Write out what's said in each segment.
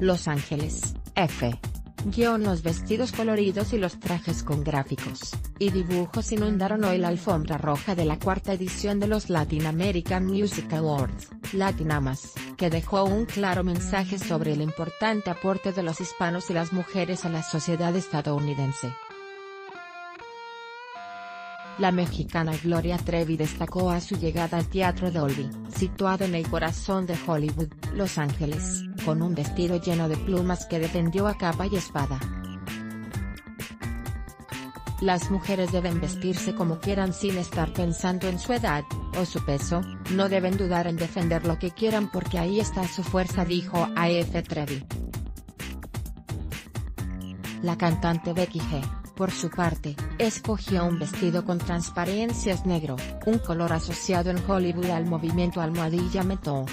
Los Ángeles, F. Guión los vestidos coloridos y los trajes con gráficos, y dibujos inundaron hoy la alfombra roja de la cuarta edición de los Latin American Music Awards, Latinamas, que dejó un claro mensaje sobre el importante aporte de los hispanos y las mujeres a la sociedad estadounidense. La mexicana Gloria Trevi destacó a su llegada al Teatro Dolby, situado en el corazón de Hollywood, Los Ángeles, con un vestido lleno de plumas que defendió a capa y espada. Las mujeres deben vestirse como quieran sin estar pensando en su edad, o su peso, no deben dudar en defender lo que quieran porque ahí está su fuerza dijo A.F. Trevi. La cantante Becky G por su parte, escogió un vestido con transparencias negro, un color asociado en Hollywood al movimiento almohadilla meto.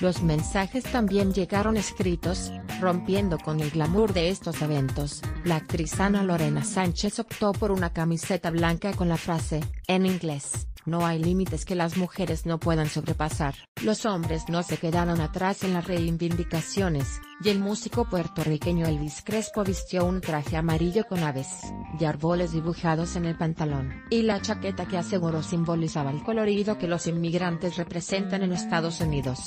Los mensajes también llegaron escritos, rompiendo con el glamour de estos eventos. La actriz Ana Lorena Sánchez optó por una camiseta blanca con la frase, en inglés, no hay límites que las mujeres no puedan sobrepasar. Los hombres no se quedaron atrás en las reivindicaciones, y el músico puertorriqueño Elvis Crespo vistió un traje amarillo con aves, y árboles dibujados en el pantalón, y la chaqueta que aseguró simbolizaba el colorido que los inmigrantes representan en Estados Unidos.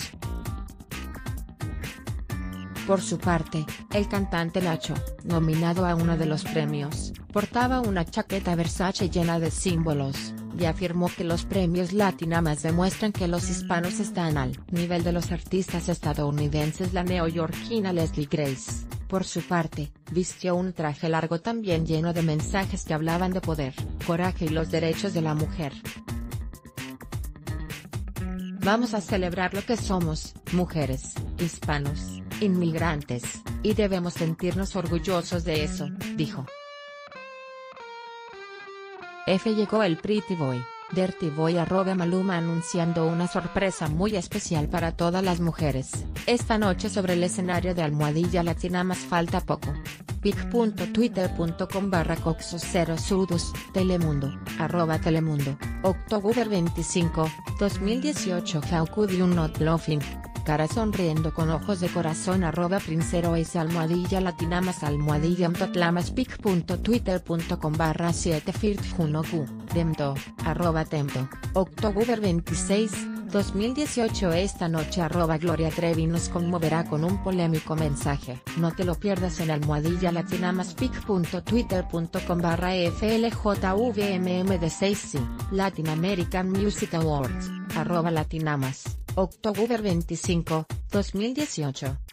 Por su parte, el cantante Nacho, nominado a uno de los premios, portaba una chaqueta Versace llena de símbolos, y afirmó que los premios Latinamas demuestran que los hispanos están al nivel de los artistas estadounidenses. La neoyorquina Leslie Grace, por su parte, vistió un traje largo también lleno de mensajes que hablaban de poder, coraje y los derechos de la mujer. Vamos a celebrar lo que somos, mujeres, hispanos, inmigrantes, y debemos sentirnos orgullosos de eso, dijo. F llegó el Pretty Boy, Dirty Boy arroba Maluma anunciando una sorpresa muy especial para todas las mujeres, esta noche sobre el escenario de Almohadilla Latina más falta poco. pic.twitter.com barra coxo 0 sudus, Telemundo, arroba Telemundo, October 25, 2018 How could you not laughing? Cara sonriendo con ojos de corazón arroba princero es almohadilla latina más almohadilla pic.twitter.com barra 7 firtjunoku, demto, arroba tempo, october 26, 2018 esta noche arroba Gloria Trevi nos conmoverá con un polémico mensaje. No te lo pierdas en almohadilla latina más pic.twitter.com barra FLJVMM de 6 Latin American Music Awards, arroba latinamas. October 25, 2018.